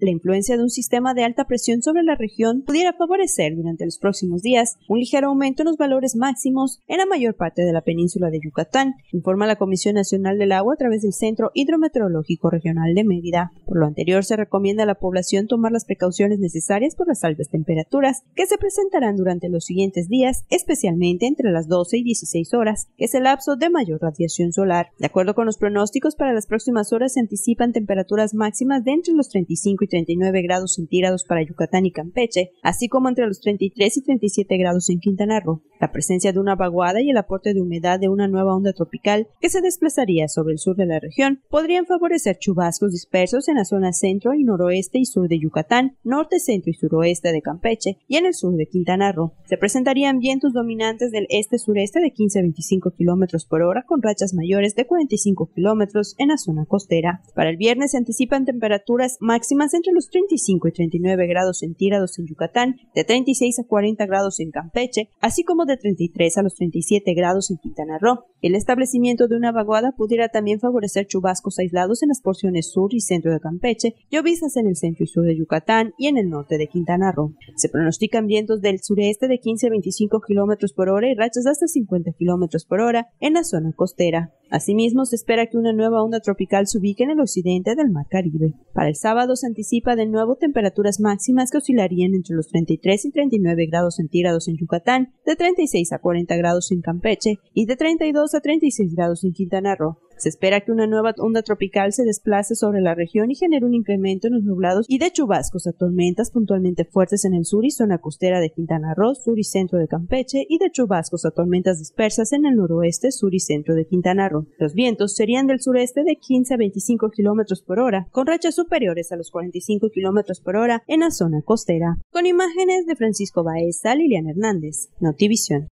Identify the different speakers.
Speaker 1: la influencia de un sistema de alta presión sobre la región pudiera favorecer durante los próximos días un ligero aumento en los valores máximos en la mayor parte de la península de Yucatán, informa la Comisión Nacional del Agua a través del Centro Hidrometeorológico Regional de Mérida. Por lo anterior, se recomienda a la población tomar las precauciones necesarias por las altas temperaturas que se presentarán durante los siguientes días, especialmente entre las 12 y 16 horas, que es el lapso de mayor radiación solar. De acuerdo con los pronósticos, para las próximas horas se anticipan temperaturas máximas de entre los 35 y 39 grados centígrados para Yucatán y Campeche, así como entre los 33 y 37 grados en Quintana Roo. La presencia de una vaguada y el aporte de humedad de una nueva onda tropical que se desplazaría sobre el sur de la región podrían favorecer chubascos dispersos en la zona centro y noroeste y sur de Yucatán, norte, centro y suroeste de Campeche y en el sur de Quintana Roo. Se presentarían vientos dominantes del este-sureste de 15 a 25 kilómetros por hora con rachas mayores de 45 kilómetros en la zona costera. Para el viernes se anticipan temperaturas máximas entre los 35 y 39 grados centígrados en Yucatán, de 36 a 40 grados en Campeche, así como de 33 a los 37 grados en Quintana Roo. El establecimiento de una vaguada pudiera también favorecer chubascos aislados en las porciones sur y centro de Campeche, llovizas en el centro y sur de Yucatán y en el norte de Quintana Roo. Se pronostican vientos del sureste de 15 a 25 kilómetros por hora y rachas de hasta 50 kilómetros por hora en la zona costera. Asimismo, se espera que una nueva onda tropical se ubique en el occidente del Mar Caribe. Para el sábado se anticipa de nuevo temperaturas máximas que oscilarían entre los 33 y 39 grados centígrados en Yucatán, de 36 a 40 grados en Campeche y de 32 a 36 grados en Quintana Roo. Se espera que una nueva onda tropical se desplace sobre la región y genere un incremento en los nublados y de chubascos a tormentas puntualmente fuertes en el sur y zona costera de Quintana Roo, sur y centro de Campeche y de chubascos a tormentas dispersas en el noroeste, sur y centro de Quintana Roo. Los vientos serían del sureste de 15 a 25 kilómetros por hora, con rachas superiores a los 45 kilómetros por hora en la zona costera. Con imágenes de Francisco Baeza, Liliana Hernández, Notivisión.